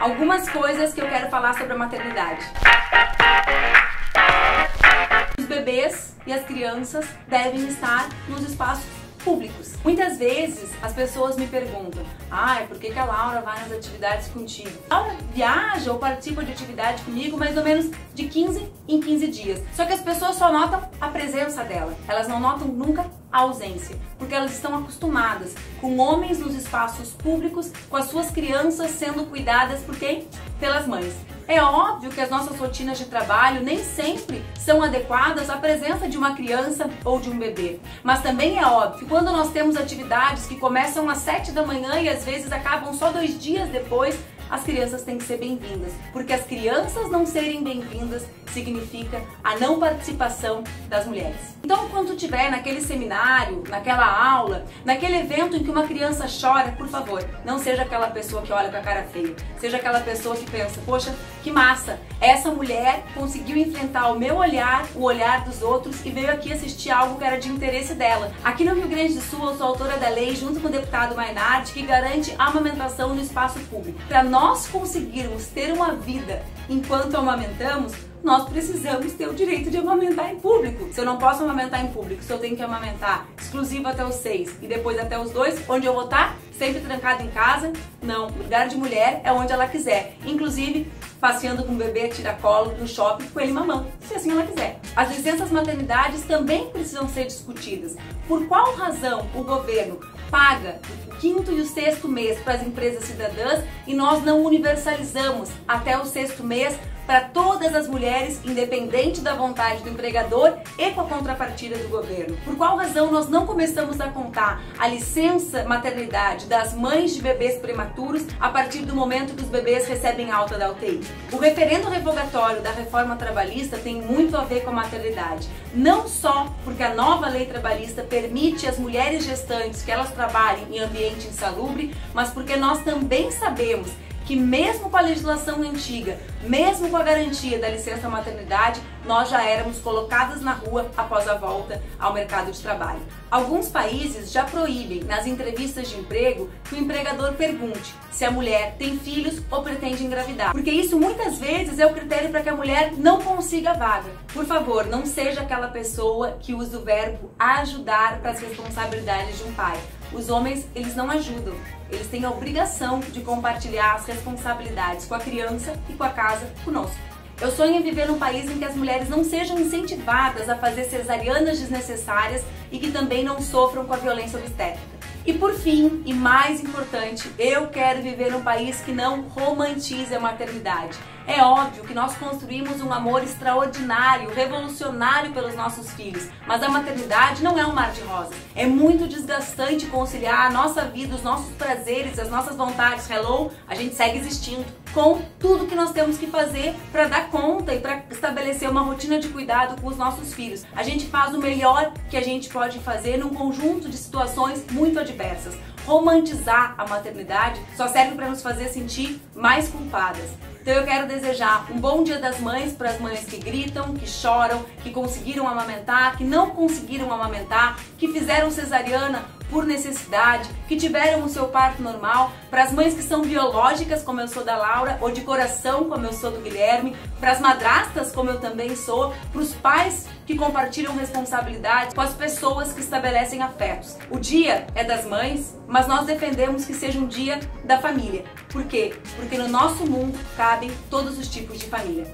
algumas coisas que eu quero falar sobre a maternidade. Os bebês e as crianças devem estar nos espaços públicos. Muitas vezes as pessoas me perguntam: ah, por que, que a Laura vai nas atividades contigo? A Laura viaja ou participa de atividade comigo mais ou menos de 15 em 15 dias. Só que as pessoas só notam a presença dela, elas não notam nunca a ausência, porque elas estão acostumadas com homens nos espaços públicos, com as suas crianças sendo cuidadas por quem? Pelas mães. É óbvio que as nossas rotinas de trabalho nem sempre são adequadas à presença de uma criança ou de um bebê. Mas também é óbvio que quando nós temos atividades que começam às 7 da manhã e às vezes acabam só dois dias depois, as crianças têm que ser bem-vindas, porque as crianças não serem bem-vindas significa a não participação das mulheres. Então, quando estiver naquele seminário, naquela aula, naquele evento em que uma criança chora, por favor, não seja aquela pessoa que olha com a cara feia, seja aquela pessoa que pensa, poxa, que massa, essa mulher conseguiu enfrentar o meu olhar, o olhar dos outros e veio aqui assistir algo que era de interesse dela. Aqui no Rio Grande do Sul, eu sou autora da lei, junto com o deputado Mainardi, que garante a amamentação no espaço público. Para nós conseguirmos ter uma vida enquanto amamentamos, nós precisamos ter o direito de amamentar em público. Se eu não posso amamentar em público, se eu tenho que amamentar exclusivo até os seis e depois até os dois, onde eu vou estar? Sempre trancada em casa? Não. Lugar de mulher é onde ela quiser. Inclusive, passeando com o bebê a tiracolo no shopping com ele mamando, se assim ela quiser. As licenças maternidades também precisam ser discutidas. Por qual razão o governo paga o quinto e o sexto mês para as empresas cidadãs e nós não universalizamos até o sexto mês para todas as mulheres, independente da vontade do empregador e com a contrapartida do governo. Por qual razão nós não começamos a contar a licença maternidade das mães de bebês prematuros a partir do momento que os bebês recebem alta da UTI? O referendo revogatório da reforma trabalhista tem muito a ver com a maternidade. Não só porque a nova lei trabalhista permite às mulheres gestantes que elas trabalhem em ambiente insalubre, mas porque nós também sabemos que mesmo com a legislação antiga, mesmo com a garantia da licença maternidade, nós já éramos colocadas na rua após a volta ao mercado de trabalho. Alguns países já proíbem nas entrevistas de emprego que o empregador pergunte se a mulher tem filhos ou pretende engravidar, porque isso muitas vezes é o critério para que a mulher não consiga a vaga. Por favor, não seja aquela pessoa que usa o verbo ajudar para as responsabilidades de um pai. Os homens, eles não ajudam. Eles têm a obrigação de compartilhar as responsabilidades com a criança e com a casa conosco. Eu sonho em viver num país em que as mulheres não sejam incentivadas a fazer cesarianas desnecessárias e que também não sofram com a violência obstétrica. E por fim, e mais importante, eu quero viver num país que não romantize a maternidade. É óbvio que nós construímos um amor extraordinário, revolucionário pelos nossos filhos, mas a maternidade não é um mar de rosas. É muito desgastante conciliar a nossa vida, os nossos prazeres, as nossas vontades. Hello, a gente segue existindo com tudo que nós temos que fazer para dar conta e para estabelecer uma rotina de cuidado com os nossos filhos. A gente faz o melhor que a gente pode fazer num conjunto de situações muito adversas. Romantizar a maternidade só serve para nos fazer sentir mais culpadas. Então eu quero desejar um bom dia das mães para as mães que gritam, que choram, que conseguiram amamentar, que não conseguiram amamentar, que fizeram cesariana por necessidade, que tiveram o seu parto normal, para as mães que são biológicas, como eu sou da Laura, ou de coração, como eu sou do Guilherme, para as madrastas, como eu também sou, para os pais que compartilham responsabilidade com as pessoas que estabelecem afetos. O dia é das mães, mas nós defendemos que seja um dia da família. Por quê? Porque no nosso mundo cabem todos os tipos de família.